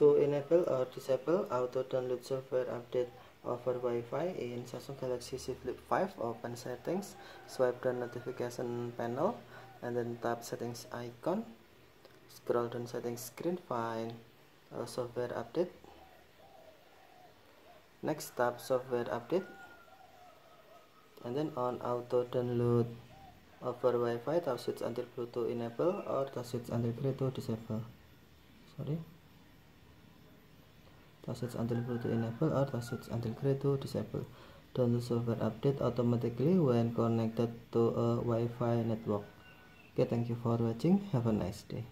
to enable or disable auto download software update over Wi-Fi in Samsung Galaxy Z Flip 5 open settings swipe down notification panel and then tap settings icon. Scroll down settings screen find uh, software update. Next tap software update. And then on auto download over Wi-Fi tap switch until Bluetooth enable or tap switch until to disable. Sorry switch until Bluetooth enable or switch until to disable. Download software update automatically when connected to a Wi-Fi network. Okay, thank you for watching. Have a nice day.